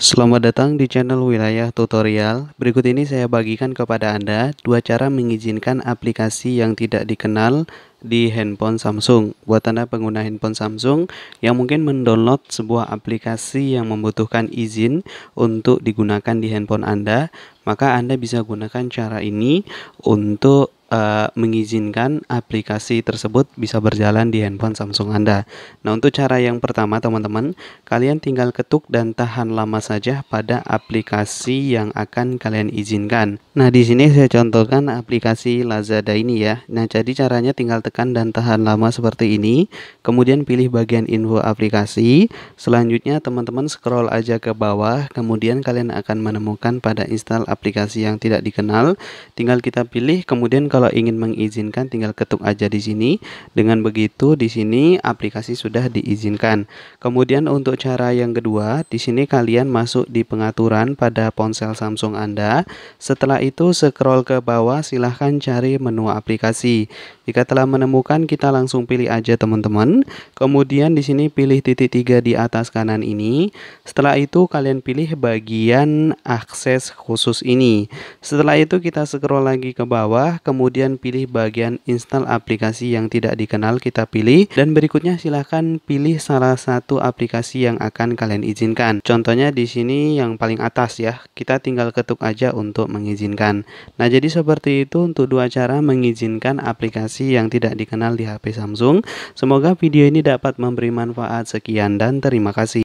Selamat datang di channel Wilayah Tutorial. Berikut ini saya bagikan kepada Anda dua cara mengizinkan aplikasi yang tidak dikenal di handphone Samsung. Buat Anda pengguna handphone Samsung yang mungkin mendownload sebuah aplikasi yang membutuhkan izin untuk digunakan di handphone Anda, maka Anda bisa gunakan cara ini untuk uh, mengizinkan aplikasi tersebut bisa berjalan di handphone Samsung Anda. Nah, untuk cara yang pertama, teman-teman, kalian tinggal ketuk dan tahan lama saja pada aplikasi yang akan kalian izinkan. Nah, di sini saya contohkan aplikasi Lazada ini ya. Nah, jadi caranya tinggal tekan dan tahan lama seperti ini, kemudian pilih bagian info aplikasi. Selanjutnya, teman-teman scroll aja ke bawah, kemudian kalian akan menemukan pada install aplikasi yang tidak dikenal. Tinggal kita pilih, kemudian kalau kalau ingin mengizinkan tinggal ketuk aja di sini. Dengan begitu di sini aplikasi sudah diizinkan. Kemudian untuk cara yang kedua, di sini kalian masuk di pengaturan pada ponsel Samsung Anda. Setelah itu scroll ke bawah silahkan cari menu aplikasi. Jika telah menemukan kita langsung pilih aja teman-teman. Kemudian di sini pilih titik tiga di atas kanan ini. Setelah itu kalian pilih bagian akses khusus ini. Setelah itu kita scroll lagi ke bawah, kemudian pilih bagian install aplikasi yang tidak dikenal kita pilih dan berikutnya silahkan pilih salah satu aplikasi yang akan kalian izinkan contohnya di sini yang paling atas ya kita tinggal ketuk aja untuk mengizinkan nah jadi seperti itu untuk dua cara mengizinkan aplikasi yang tidak dikenal di HP Samsung. Semoga video ini dapat memberi manfaat. Sekian dan terima kasih